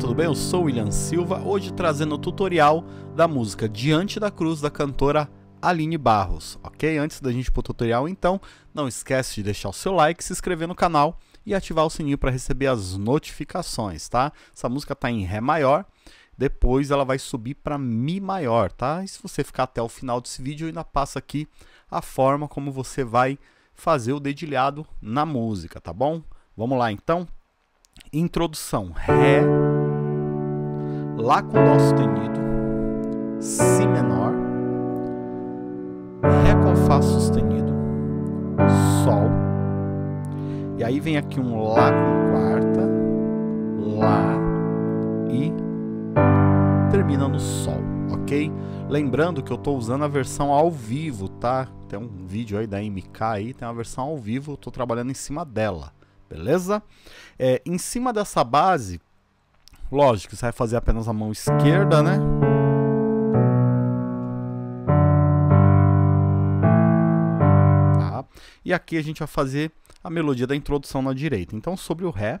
Tudo bem? Eu sou William Silva, hoje trazendo o tutorial da música Diante da Cruz da cantora Aline Barros, ok? Antes da gente ir pro tutorial, então, não esquece de deixar o seu like, se inscrever no canal e ativar o sininho para receber as notificações, tá? Essa música tá em Ré maior, depois ela vai subir para Mi maior, tá? E se você ficar até o final desse vídeo, eu ainda passa aqui a forma como você vai fazer o dedilhado na música, tá bom? Vamos lá então? Introdução: Ré, Lá com Dó sustenido, Si menor, Ré com Fá sustenido, Sol. E aí vem aqui um Lá com quarta, Lá e termina no Sol, ok? Lembrando que eu estou usando a versão ao vivo, tá? Tem um vídeo aí da MK aí, tem uma versão ao vivo, estou trabalhando em cima dela beleza? É, em cima dessa base, lógico, você vai fazer apenas a mão esquerda, né? Tá? E aqui a gente vai fazer a melodia da introdução na direita. Então, sobre o Ré...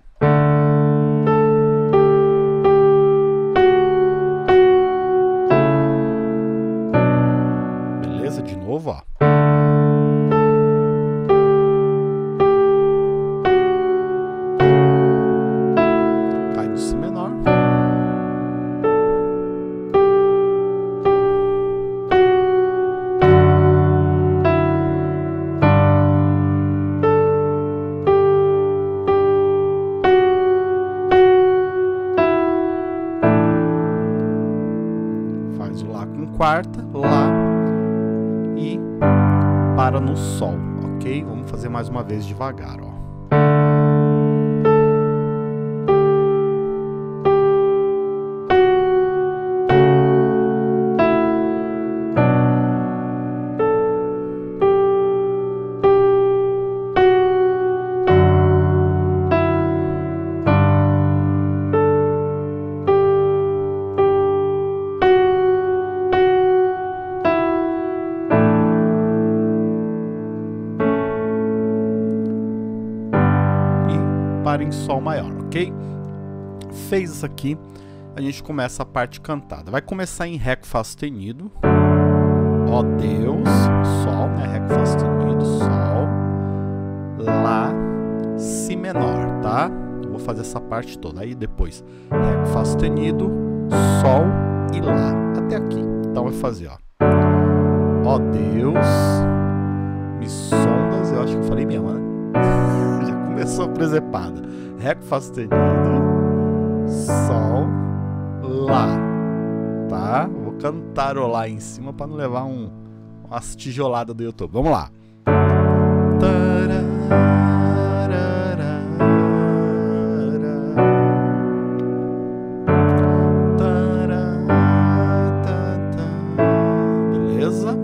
quarta, Lá e para no Sol, ok? Vamos fazer mais uma vez devagar, ó. Sol maior, ok? Fez isso aqui, a gente começa a parte cantada. Vai começar em Ré com Fá sustenido. Ó Deus, Sol, né? Ré com Fá sustenido, Sol, Lá, Si menor, tá? Vou fazer essa parte toda. Aí depois, Ré com Fá sustenido, Sol e Lá. Até aqui. Então vai fazer, ó. Ó Deus, me sondas, eu acho que eu falei mesmo, né? Começou presepada. Ré com Fá sustenido, Sol, Lá, tá? Vou cantarolar em cima para não levar um, umas tijoladas do YouTube. Vamos lá. Beleza?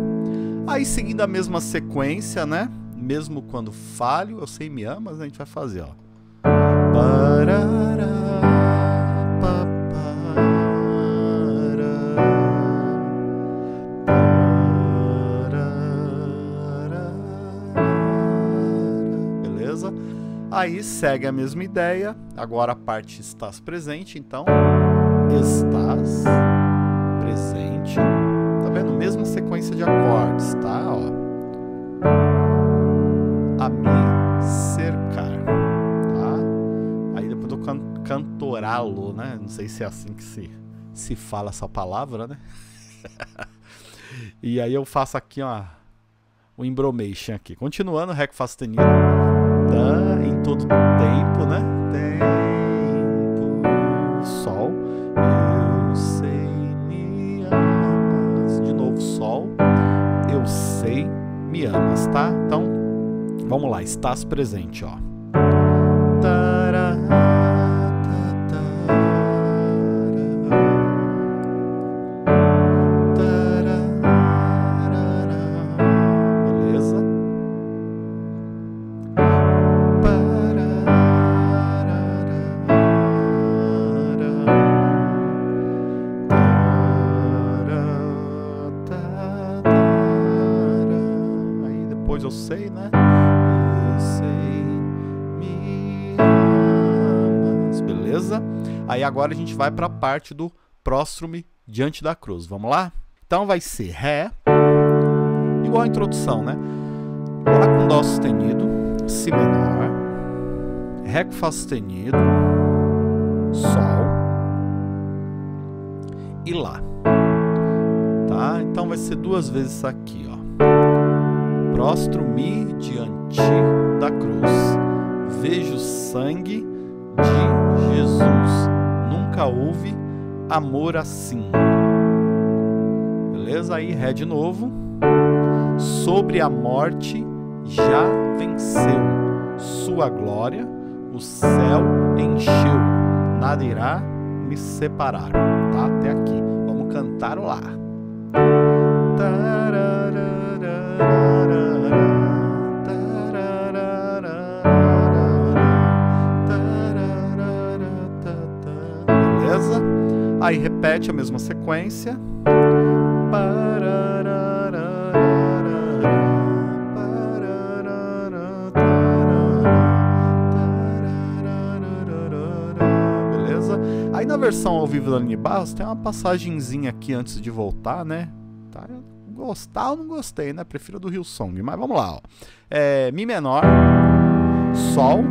Aí seguindo a mesma sequência, né? Mesmo quando falho, eu sei me amas, a gente vai fazer, ó. Beleza? Aí segue a mesma ideia, agora a parte estás presente, então estás Não sei se é assim que se, se fala essa palavra, né? e aí eu faço aqui, ó, o embromation aqui. Continuando, Ré Fá sustenido, tá? Em todo tempo, né? Tempo, Sol, eu sei me amas. De novo, Sol, eu sei me amas, tá? Então, Vamos lá, estás presente, ó. Depois eu sei, né? beleza? Aí agora a gente vai para a parte do próstrume diante da cruz. Vamos lá? Então vai ser Ré, igual a introdução, né? Lá com Dó sustenido, Si menor, Ré com Fá sustenido, Sol e Lá. Tá? Então vai ser duas vezes isso aqui, ó. Prostro Mi diante da cruz. Vejo sangue de Jesus. Nunca houve amor assim. Beleza? Aí, Ré de novo. Sobre a morte já venceu. Sua glória o céu encheu. Nada irá me separar. Tá? Até aqui. Vamos cantar o lá. Repete a mesma sequência. Beleza? Aí na versão ao vivo da Aline Barros tem uma passagenzinha aqui antes de voltar, né? Tá? Gostar ou não gostei, né? Prefiro do Rio Song. Mas vamos lá, ó. É, Mi menor, Sol,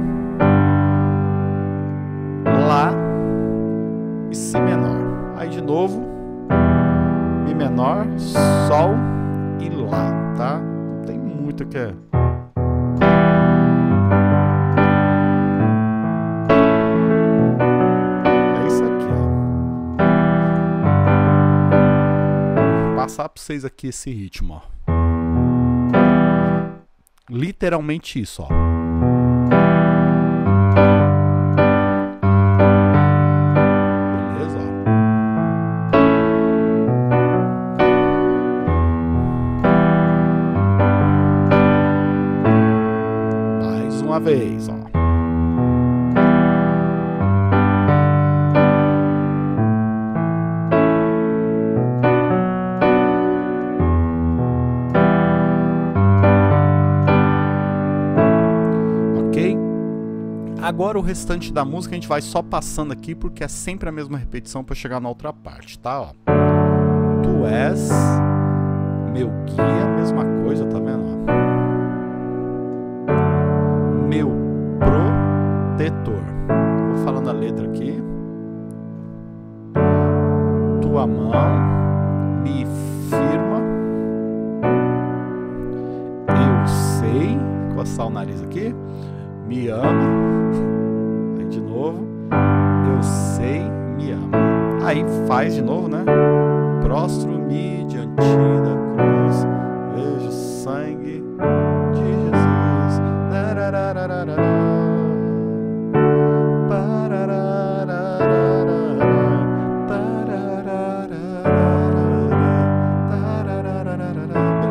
novo, Mi menor, Sol e Lá, tá? Tem muito que é. É isso aqui, ó. Passar pra vocês aqui esse ritmo, ó. Literalmente isso, ó. Agora o restante da música a gente vai só passando aqui porque é sempre a mesma repetição para chegar na outra parte, tá? Ó. Tu és meu guia, mesma coisa, tá vendo? Meu protetor. Vou falando a letra aqui. Tua mão me firma. Eu sei. Coçar o nariz aqui. Me ama. Novo. Eu sei, me ama. Aí faz de novo, né? Prostro-me diante da cruz. Vejo sangue de Jesus.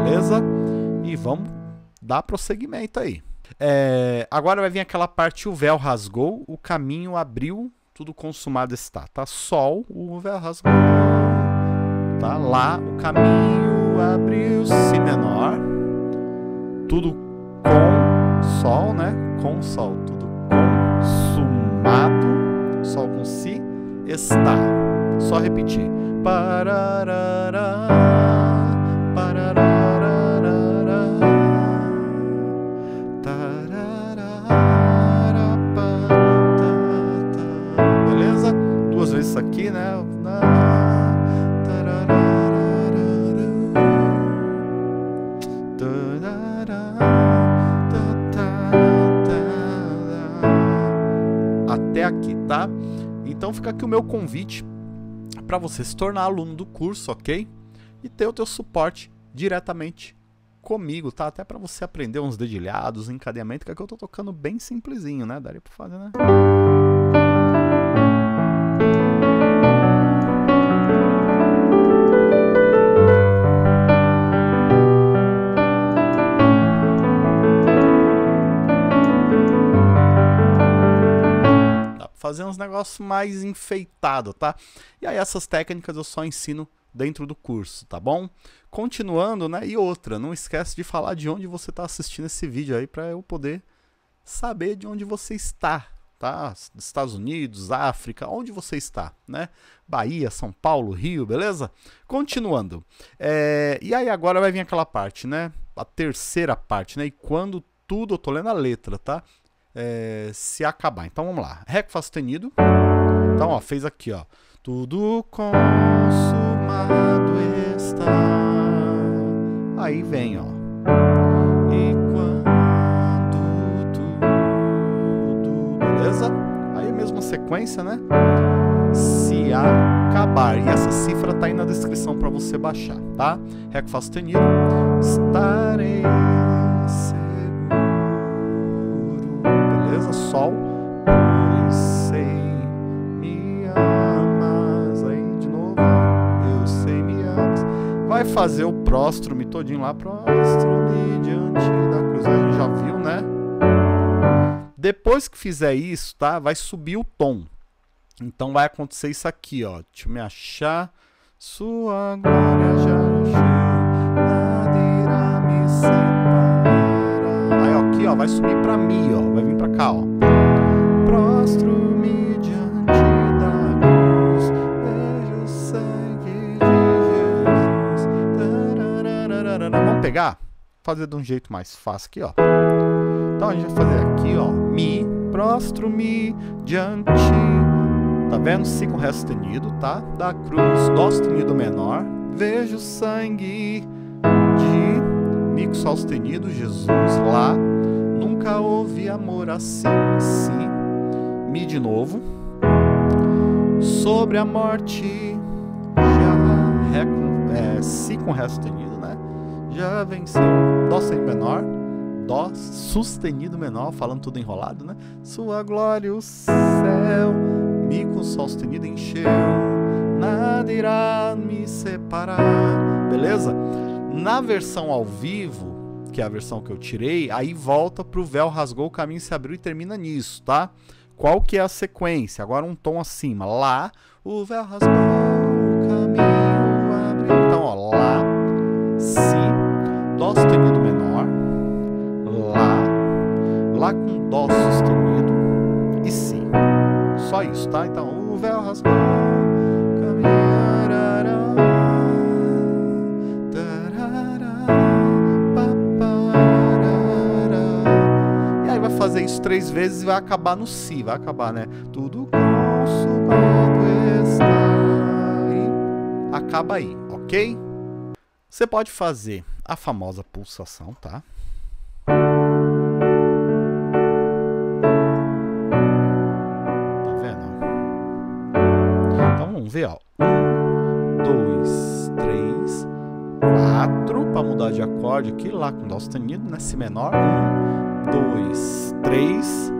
Beleza? E vamos dar prosseguimento aí. É, agora vai vir aquela parte, o véu rasgou, o caminho abriu, tudo consumado está, tá? Sol, o véu rasgou, tá? Lá, o caminho abriu, si menor, tudo com sol, né? Com sol, tudo consumado, sol com si, está. Só repetir. Pararará, convite para você se tornar aluno do curso, ok? E ter o teu suporte diretamente comigo, tá? Até para você aprender uns dedilhados, encadeamento, que é que eu tô tocando bem simplesinho, né? Daria pra fazer, né? Fazer uns negócios mais enfeitados, tá? E aí essas técnicas eu só ensino dentro do curso, tá bom? Continuando, né? E outra, não esquece de falar de onde você está assistindo esse vídeo aí para eu poder saber de onde você está, tá? Estados Unidos, África, onde você está, né? Bahia, São Paulo, Rio, beleza? Continuando. É, e aí agora vai vir aquela parte, né? A terceira parte, né? E quando tudo, eu tô lendo a letra, tá? É, se acabar. Então vamos lá. Ré com Fá sustenido. Então, ó, fez aqui, ó. Tudo consumado está. Aí vem, ó. E quando tudo. Beleza? Aí mesma sequência, né? Se acabar. E essa cifra tá aí na descrição para você baixar, tá? Ré com Fá sustenido. Estarei seguro. Fazer o próstro-me todinho lá. Próstro-me diante da cruz. A gente já viu, né? Depois que fizer isso, tá? Vai subir o tom. Então vai acontecer isso aqui, ó. Deixa eu me achar. Sua glória já encheu, me separar. Aí, ó, aqui, ó, vai subir pra mim, ó. Vai vir pra cá, ó. Diante pegar? Fazer de um jeito mais fácil aqui, ó. Então a gente vai fazer aqui, ó. Mi, prostro-me diante Tá vendo? Si com Ré sustenido, tá? Da cruz, Dó sustenido menor. Vejo sangue de Mi com Sol sustenido, Jesus lá. Nunca houve amor assim, Si. Mi de novo. Sobre a morte, já Ré com, é, Si com Ré sustenido? Já venceu. Dó sustenido menor. Dó sustenido menor, falando tudo enrolado, né? Sua glória, o céu Mi com Sol sustenido encheu, nada irá me separar. Beleza? Na versão ao vivo, que é a versão que eu tirei, aí volta pro véu rasgou, o caminho se abriu e termina nisso, tá? Qual que é a sequência? Agora um tom acima. Lá, o véu rasgou, Só isso, tá? Então, o véu rasgou. E aí vai fazer isso três vezes e vai acabar no si, vai acabar, né? Tudo consumado está. E acaba aí, ok? Você pode fazer a famosa pulsação, tá? Ver, ó. Um, dois, três, quatro, para mudar de acorde aqui, lá com Dó sustenido, né? Si menor. Um, dois, três,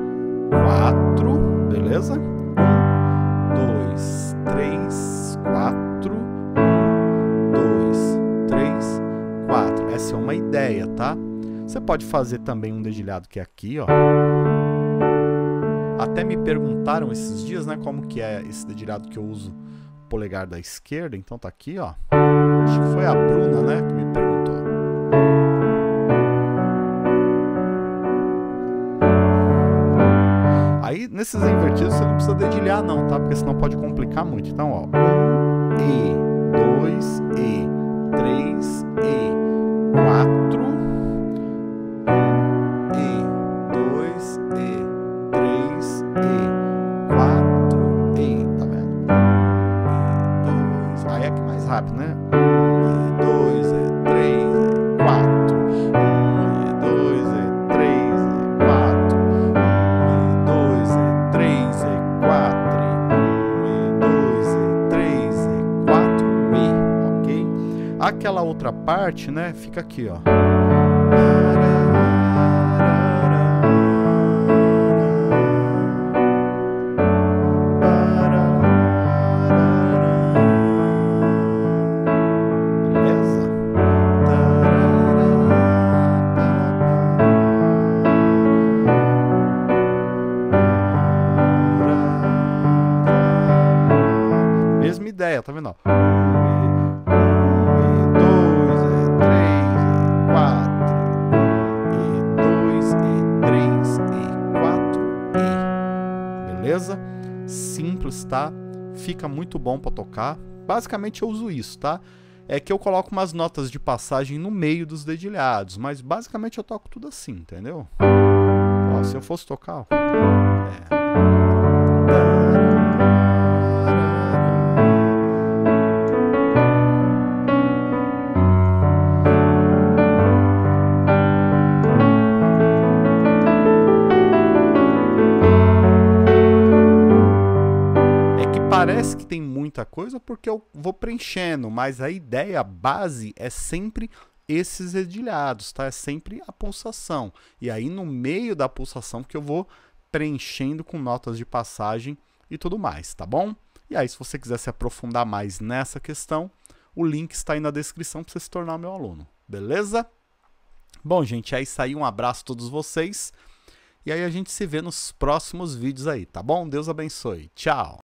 quatro, beleza? Um, dois, três, quatro. Um, dois, três, quatro. Essa é uma ideia, tá? Você pode fazer também um dedilhado que é aqui, ó. Até me perguntaram esses dias, né, como que é esse dedilhado que eu uso polegar da esquerda, então tá aqui, ó. Acho que foi a Bruna, né, que me perguntou. Aí, nesses invertidos, você não precisa dedilhar não, tá? Porque senão pode complicar muito. Então, ó, um E, dois fica aqui, ó. Simples, tá? Fica muito bom para tocar. Basicamente eu uso isso, tá? É que eu coloco umas notas de passagem no meio dos dedilhados, mas basicamente eu toco tudo assim, entendeu? Ó, se eu fosse tocar, ó, é. Parece que tem muita coisa porque eu vou preenchendo, mas a ideia, base é sempre esses dedilhados, tá? É sempre a pulsação. E aí no meio da pulsação que eu vou preenchendo com notas de passagem e tudo mais, tá bom? E aí se você quiser se aprofundar mais nessa questão, o link está aí na descrição para você se tornar meu aluno, beleza? Bom, gente, é isso aí, um abraço a todos vocês. E aí a gente se vê nos próximos vídeos aí, tá bom? Deus abençoe. Tchau!